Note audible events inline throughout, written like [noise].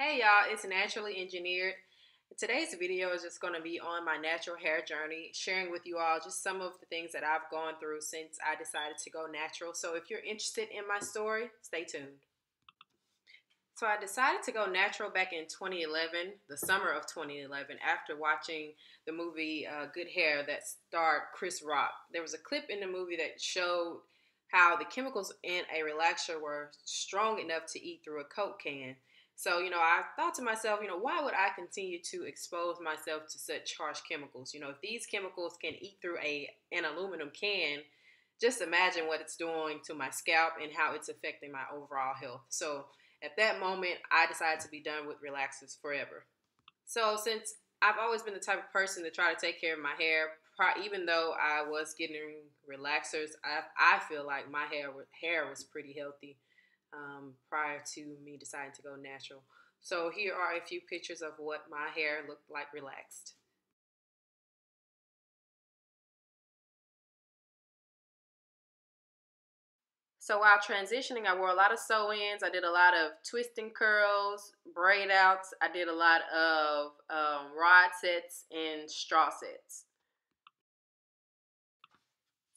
Hey y'all, it's Naturally Engineered. Today's video is just going to be on my natural hair journey, sharing with you all just some of the things that I've gone through since I decided to go natural. So if you're interested in my story, stay tuned. So I decided to go natural back in 2011, the summer of 2011, after watching the movie uh, Good Hair that starred Chris Rock. There was a clip in the movie that showed how the chemicals in a relaxer were strong enough to eat through a Coke can. So, you know, I thought to myself, you know, why would I continue to expose myself to such harsh chemicals? You know, if these chemicals can eat through a an aluminum can, just imagine what it's doing to my scalp and how it's affecting my overall health. So, at that moment, I decided to be done with relaxers forever. So, since I've always been the type of person to try to take care of my hair, even though I was getting relaxers, I, I feel like my hair hair was pretty healthy um, prior to me deciding to go natural. So here are a few pictures of what my hair looked like relaxed. So while transitioning, I wore a lot of sew-ins. I did a lot of twisting curls, braid outs. I did a lot of um, rod sets and straw sets.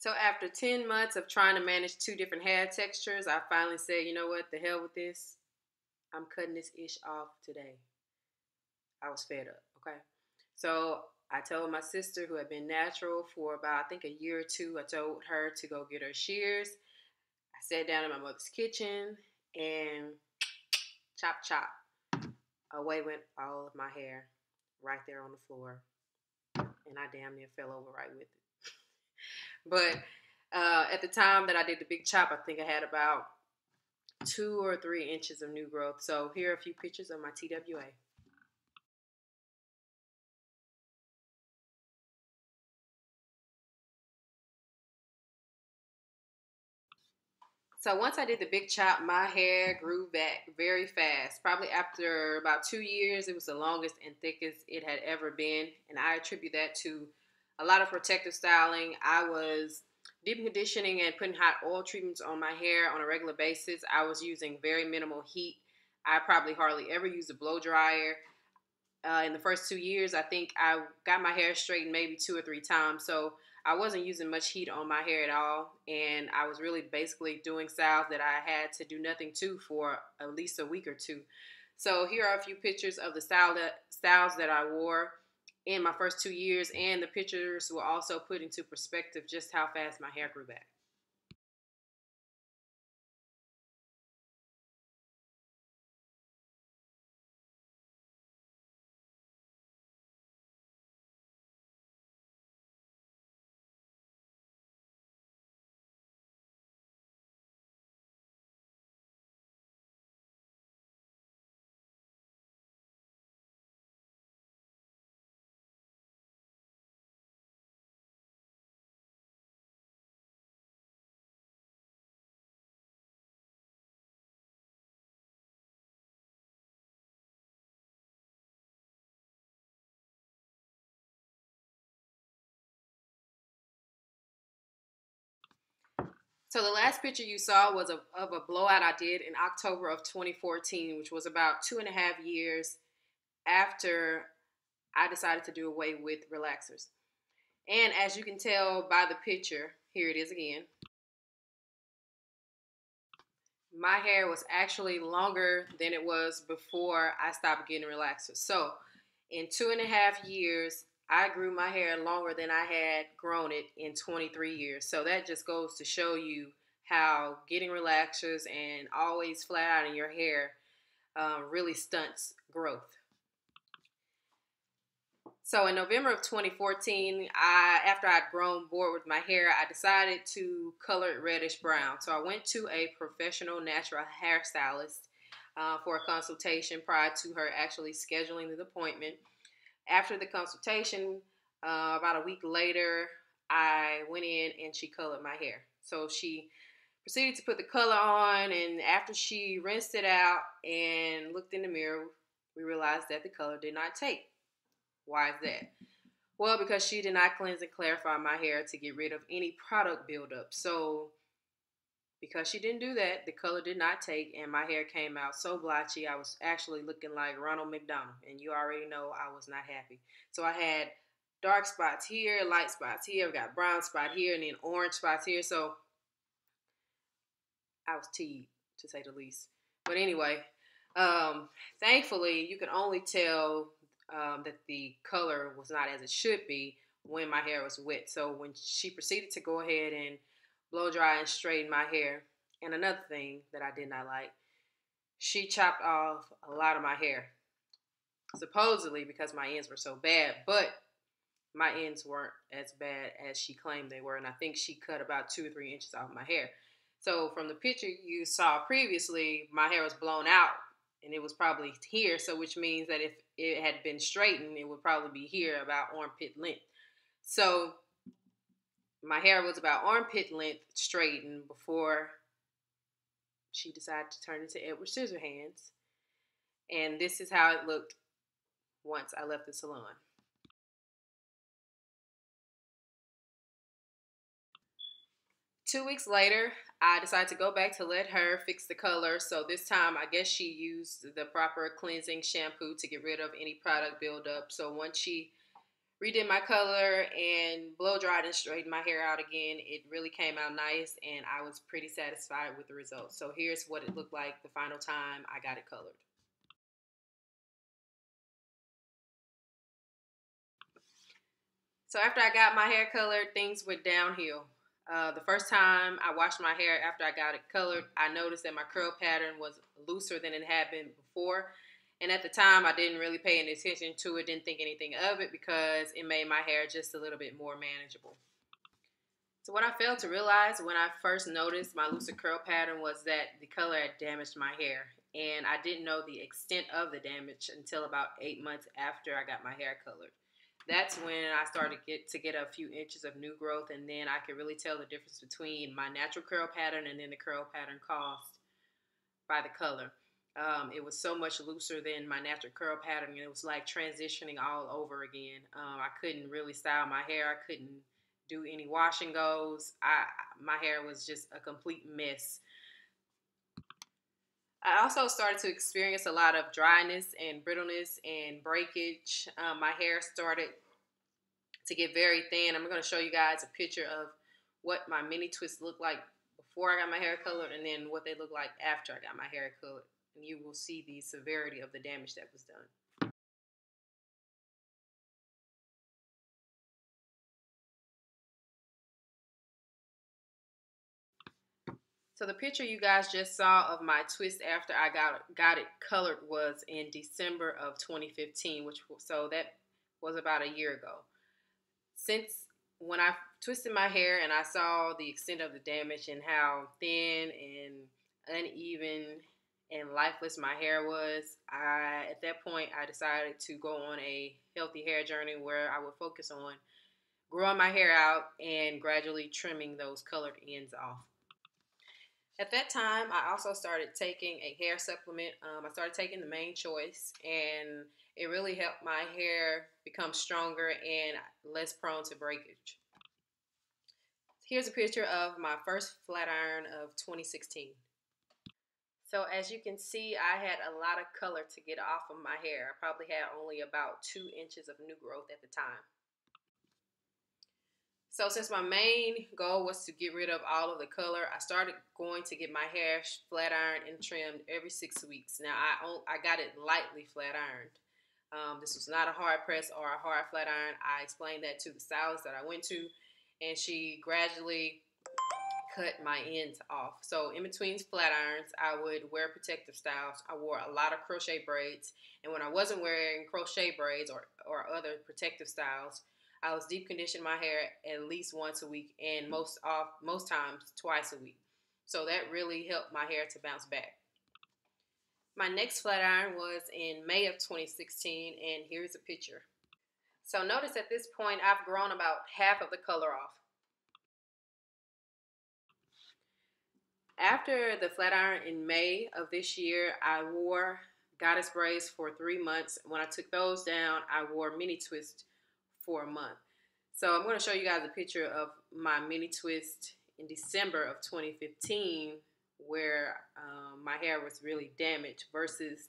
So after 10 months of trying to manage two different hair textures, I finally said, you know what, the hell with this. I'm cutting this ish off today. I was fed up, okay? So I told my sister, who had been natural for about, I think, a year or two, I told her to go get her shears. I sat down in my mother's kitchen and chop, chop. Away went all of my hair right there on the floor. And I damn near fell over right with it. But uh, at the time that I did the big chop, I think I had about two or three inches of new growth. So here are a few pictures of my TWA. So once I did the big chop, my hair grew back very fast. Probably after about two years, it was the longest and thickest it had ever been. And I attribute that to a lot of protective styling. I was deep conditioning and putting hot oil treatments on my hair on a regular basis. I was using very minimal heat. I probably hardly ever used a blow dryer. Uh, in the first two years, I think I got my hair straightened maybe two or three times. So I wasn't using much heat on my hair at all. And I was really basically doing styles that I had to do nothing to for at least a week or two. So here are a few pictures of the style that, styles that I wore in my first two years, and the pictures will also put into perspective just how fast my hair grew back. So the last picture you saw was of, of a blowout I did in October of 2014, which was about two and a half years after I decided to do away with relaxers. And as you can tell by the picture, here it is again. My hair was actually longer than it was before I stopped getting relaxers. So in two and a half years, I grew my hair longer than I had grown it in 23 years. So that just goes to show you how getting relaxers and always flat ironing your hair um, really stunts growth. So in November of 2014, I after I'd grown bored with my hair, I decided to color it reddish brown. So I went to a professional natural hairstylist uh, for a consultation prior to her actually scheduling the appointment after the consultation, uh, about a week later, I went in and she colored my hair. So she proceeded to put the color on, and after she rinsed it out and looked in the mirror, we realized that the color did not take. Why is that? Well, because she did not cleanse and clarify my hair to get rid of any product buildup. So because she didn't do that, the color did not take, and my hair came out so blotchy. I was actually looking like Ronald McDonald, and you already know I was not happy. So I had dark spots here, light spots here, we got brown spot here, and then orange spots here. So I was teed, to say the least. But anyway, um, thankfully, you could only tell um, that the color was not as it should be when my hair was wet. So when she proceeded to go ahead and blow dry and straighten my hair, and another thing that I did not like, she chopped off a lot of my hair. Supposedly because my ends were so bad, but my ends weren't as bad as she claimed they were, and I think she cut about two or three inches off my hair. So from the picture you saw previously, my hair was blown out and it was probably here. So which means that if it had been straightened, it would probably be here about armpit length. So my hair was about armpit length straightened before she decided to turn into Edward Scissorhands. And this is how it looked once I left the salon. Two weeks later, I decided to go back to let her fix the color. So this time, I guess she used the proper cleansing shampoo to get rid of any product buildup. So once she redid my color and blow dried and straightened my hair out again, it really came out nice and I was pretty satisfied with the results. So here's what it looked like the final time I got it colored. So after I got my hair colored, things went downhill. Uh, the first time I washed my hair after I got it colored, I noticed that my curl pattern was looser than it had been before. And at the time, I didn't really pay any attention to it, didn't think anything of it because it made my hair just a little bit more manageable. So what I failed to realize when I first noticed my looser curl pattern was that the color had damaged my hair. And I didn't know the extent of the damage until about eight months after I got my hair colored that's when I started to get to get a few inches of new growth, and then I could really tell the difference between my natural curl pattern and then the curl pattern caused by the color. Um, it was so much looser than my natural curl pattern, and it was like transitioning all over again. Um, I couldn't really style my hair. I couldn't do any wash and goes. I my hair was just a complete mess. I also started to experience a lot of dryness and brittleness and breakage. Um, my hair started to get very thin. I'm going to show you guys a picture of what my mini twists looked like before I got my hair colored and then what they look like after I got my hair colored. And you will see the severity of the damage that was done. So the picture you guys just saw of my twist after I got got it colored was in December of 2015, which so that was about a year ago. Since when I twisted my hair and I saw the extent of the damage and how thin and uneven and lifeless my hair was, I at that point I decided to go on a healthy hair journey where I would focus on growing my hair out and gradually trimming those colored ends off. At that time, I also started taking a hair supplement. Um, I started taking the Mane Choice, and it really helped my hair become stronger and less prone to breakage. Here's a picture of my first flat iron of 2016. So as you can see, I had a lot of color to get off of my hair. I probably had only about two inches of new growth at the time. So since my main goal was to get rid of all of the color, I started going to get my hair flat ironed and trimmed every six weeks. Now I I got it lightly flat ironed. Um, this was not a hard press or a hard flat iron. I explained that to the stylist that I went to, and she gradually cut my ends off. So in between flat irons, I would wear protective styles. I wore a lot of crochet braids, and when I wasn't wearing crochet braids or, or other protective styles, I was deep conditioning my hair at least once a week and most off most times twice a week. So that really helped my hair to bounce back. My next flat iron was in May of 2016 and here's a picture. So notice at this point I've grown about half of the color off. After the flat iron in May of this year, I wore goddess braids for three months. When I took those down, I wore mini twist for a month. So I'm going to show you guys a picture of my mini twist in December of 2015 where um, my hair was really damaged versus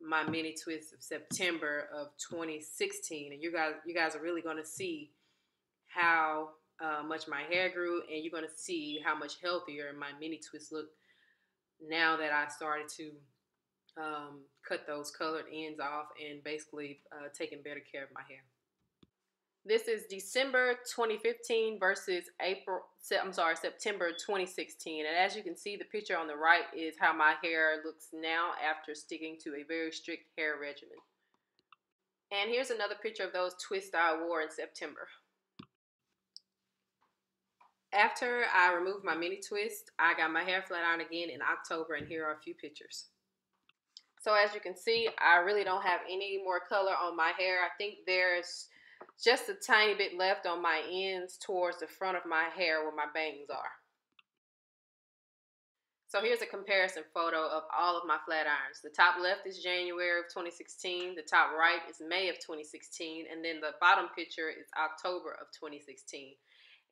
my mini twist of September of 2016 and you guys you guys are really going to see how uh, much my hair grew and you're to see how much healthier my mini twists look now that I started to um, cut those colored ends off and basically uh, taking better care of my hair. This is December 2015 versus April, I'm sorry, September 2016. And as you can see, the picture on the right is how my hair looks now after sticking to a very strict hair regimen. And here's another picture of those twists I wore in September. After I removed my mini twist, I got my hair flat iron again in October, and here are a few pictures. So as you can see, I really don't have any more color on my hair. I think there's just a tiny bit left on my ends towards the front of my hair where my bangs are. So here's a comparison photo of all of my flat irons. The top left is January of 2016, the top right is May of 2016, and then the bottom picture is October of 2016.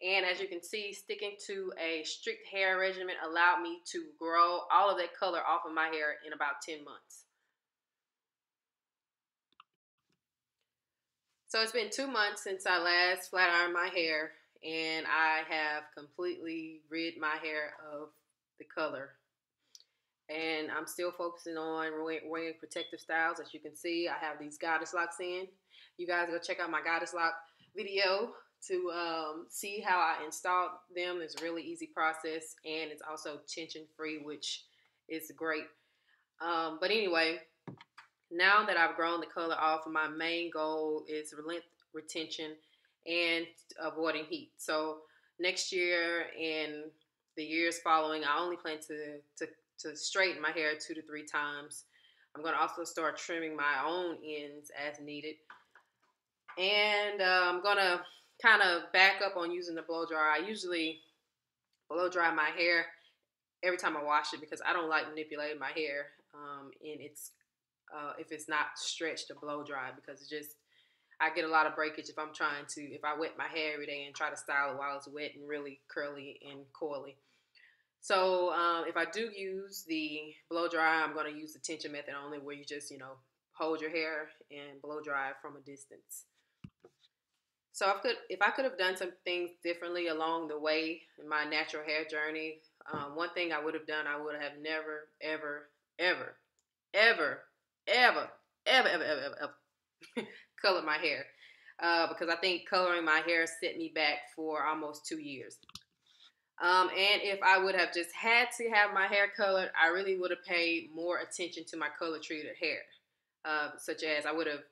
And as you can see, sticking to a strict hair regimen allowed me to grow all of that color off of my hair in about 10 months. So it's been two months since I last flat ironed my hair, and I have completely rid my hair of the color. And I'm still focusing on wearing protective styles. As you can see, I have these goddess locs in. You guys go check out my goddess loc video to um, see how I installed them. It's a really easy process, and it's also tension free, which is great. Um, but anyway, now that I've grown the color off, my main goal is length retention and avoiding heat. So next year and the years following, I only plan to, to, to straighten my hair two to three times. I'm going to also start trimming my own ends as needed. And uh, I'm going to kind of back up on using the blow dryer. I usually blow dry my hair every time I wash it because I don't like manipulating my hair um, and it's uh, if it's not stretched to blow dry because it just I get a lot of breakage if I'm trying to if I wet my hair every day and try to style it while it's wet and really curly and coily. So um, if I do use the blow dry, I'm going to use the tension method only, where you just you know hold your hair and blow dry from a distance. So I could, if I could have done some things differently along the way in my natural hair journey, um, one thing I would have done, I would have never, ever, ever, ever ever, ever, ever, ever, ever, ever [laughs] color my hair. Uh, because I think coloring my hair set me back for almost two years. Um, and if I would have just had to have my hair colored, I really would have paid more attention to my color treated hair. Uh, such as I would have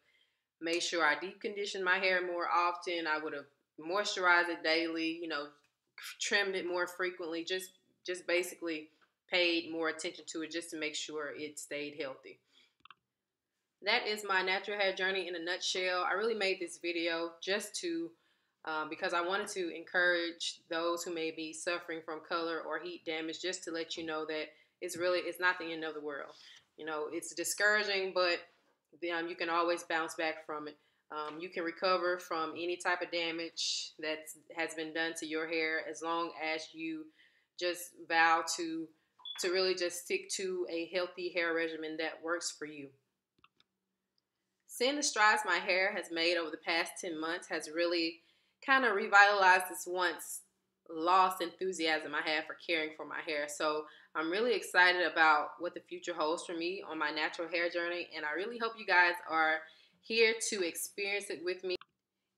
made sure I deep conditioned my hair more often. I would have moisturized it daily, you know, trimmed it more frequently, just just basically paid more attention to it just to make sure it stayed healthy that is my natural hair journey in a nutshell. I really made this video just to, um, because I wanted to encourage those who may be suffering from color or heat damage, just to let you know that it's really, it's not the end of the world. You know, it's discouraging, but um, you can always bounce back from it. Um, you can recover from any type of damage that has been done to your hair as long as you just vow to to really just stick to a healthy hair regimen that works for you. Seeing the strides my hair has made over the past 10 months has really kind of revitalized this once lost enthusiasm I had for caring for my hair. So I'm really excited about what the future holds for me on my natural hair journey, and I really hope you guys are here to experience it with me.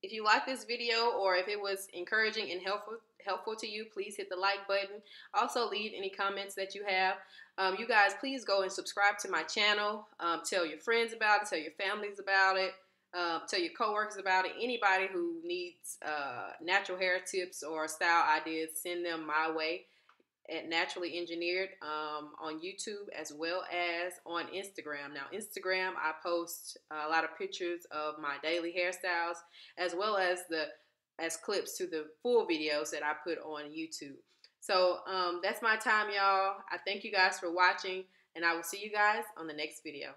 If you like this video or if it was encouraging and helpful helpful to you, please hit the like button. Also, leave any comments that you have. Um, you guys, please go and subscribe to my channel. Um, tell your friends about it. Tell your families about it. Uh, tell your coworkers about it. Anybody who needs uh, natural hair tips or style ideas, send them my way at Naturally Engineered um, on YouTube as well as on Instagram. Now, Instagram, I post a lot of pictures of my daily hairstyles as well as the as clips to the full videos that I put on YouTube. So um, that's my time, y'all. I thank you guys for watching, and I will see you guys on the next video.